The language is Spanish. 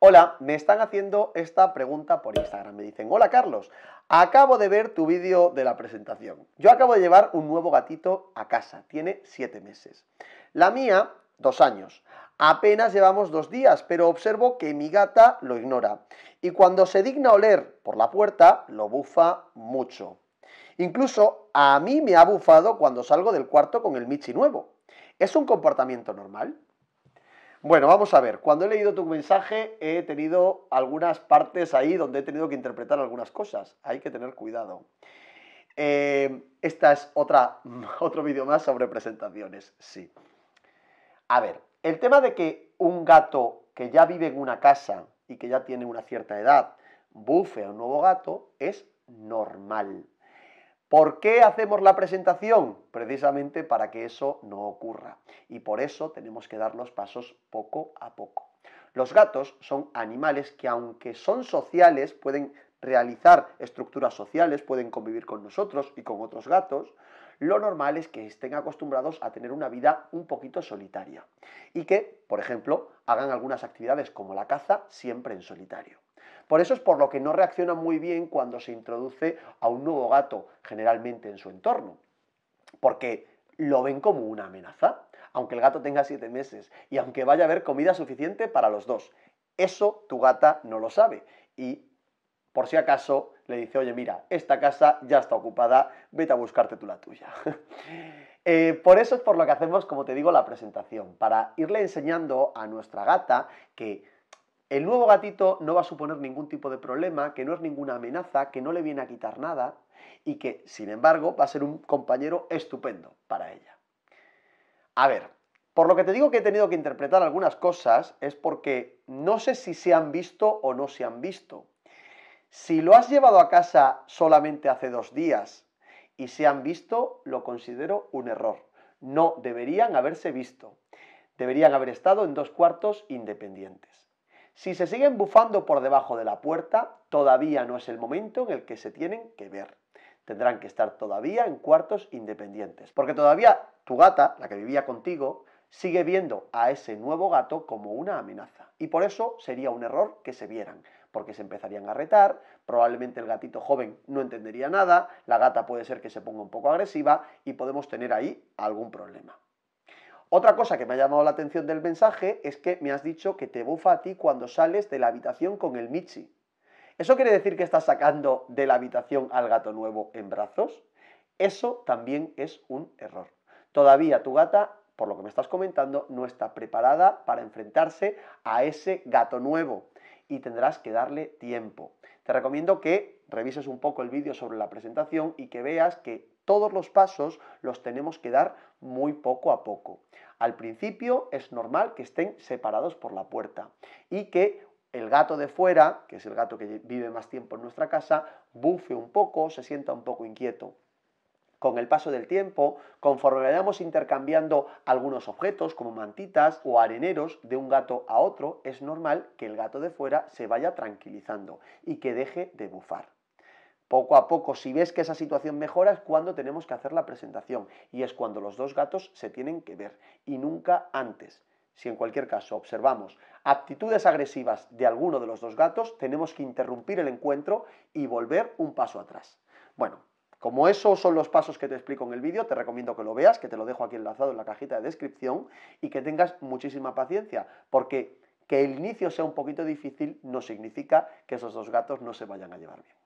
Hola, me están haciendo esta pregunta por Instagram. Me dicen, hola Carlos, acabo de ver tu vídeo de la presentación. Yo acabo de llevar un nuevo gatito a casa, tiene siete meses. La mía, dos años. Apenas llevamos dos días, pero observo que mi gata lo ignora. Y cuando se digna oler por la puerta, lo bufa mucho. Incluso a mí me ha bufado cuando salgo del cuarto con el Michi nuevo. ¿Es un comportamiento normal? Bueno, vamos a ver. Cuando he leído tu mensaje he tenido algunas partes ahí donde he tenido que interpretar algunas cosas. Hay que tener cuidado. Eh, esta es otra, otro vídeo más sobre presentaciones, sí. A ver, el tema de que un gato que ya vive en una casa y que ya tiene una cierta edad bufe a un nuevo gato es normal. ¿Por qué hacemos la presentación? Precisamente para que eso no ocurra. Y por eso tenemos que dar los pasos poco a poco. Los gatos son animales que aunque son sociales, pueden realizar estructuras sociales, pueden convivir con nosotros y con otros gatos, lo normal es que estén acostumbrados a tener una vida un poquito solitaria y que, por ejemplo, hagan algunas actividades como la caza siempre en solitario. Por eso es por lo que no reacciona muy bien cuando se introduce a un nuevo gato, generalmente en su entorno, porque lo ven como una amenaza, aunque el gato tenga siete meses y aunque vaya a haber comida suficiente para los dos. Eso tu gata no lo sabe y por si acaso le dice, oye, mira, esta casa ya está ocupada, vete a buscarte tú la tuya. Eh, por eso es por lo que hacemos, como te digo, la presentación, para irle enseñando a nuestra gata que el nuevo gatito no va a suponer ningún tipo de problema, que no es ninguna amenaza, que no le viene a quitar nada y que, sin embargo, va a ser un compañero estupendo para ella. A ver, por lo que te digo que he tenido que interpretar algunas cosas es porque no sé si se han visto o no se han visto. Si lo has llevado a casa solamente hace dos días y se han visto, lo considero un error. No deberían haberse visto. Deberían haber estado en dos cuartos independientes. Si se siguen bufando por debajo de la puerta, todavía no es el momento en el que se tienen que ver. Tendrán que estar todavía en cuartos independientes, porque todavía tu gata, la que vivía contigo, sigue viendo a ese nuevo gato como una amenaza. Y por eso sería un error que se vieran, porque se empezarían a retar, probablemente el gatito joven no entendería nada, la gata puede ser que se ponga un poco agresiva y podemos tener ahí algún problema. Otra cosa que me ha llamado la atención del mensaje es que me has dicho que te bufa a ti cuando sales de la habitación con el Michi. ¿Eso quiere decir que estás sacando de la habitación al gato nuevo en brazos? Eso también es un error. Todavía tu gata, por lo que me estás comentando, no está preparada para enfrentarse a ese gato nuevo y tendrás que darle tiempo. Te recomiendo que revises un poco el vídeo sobre la presentación y que veas que todos los pasos los tenemos que dar muy poco a poco. Al principio es normal que estén separados por la puerta y que el gato de fuera, que es el gato que vive más tiempo en nuestra casa, bufe un poco, se sienta un poco inquieto. Con el paso del tiempo, conforme vayamos intercambiando algunos objetos como mantitas o areneros de un gato a otro, es normal que el gato de fuera se vaya tranquilizando y que deje de bufar. Poco a poco, si ves que esa situación mejora, es cuando tenemos que hacer la presentación y es cuando los dos gatos se tienen que ver y nunca antes. Si en cualquier caso observamos actitudes agresivas de alguno de los dos gatos, tenemos que interrumpir el encuentro y volver un paso atrás. Bueno, como esos son los pasos que te explico en el vídeo, te recomiendo que lo veas, que te lo dejo aquí enlazado en la cajita de descripción y que tengas muchísima paciencia, porque que el inicio sea un poquito difícil no significa que esos dos gatos no se vayan a llevar bien.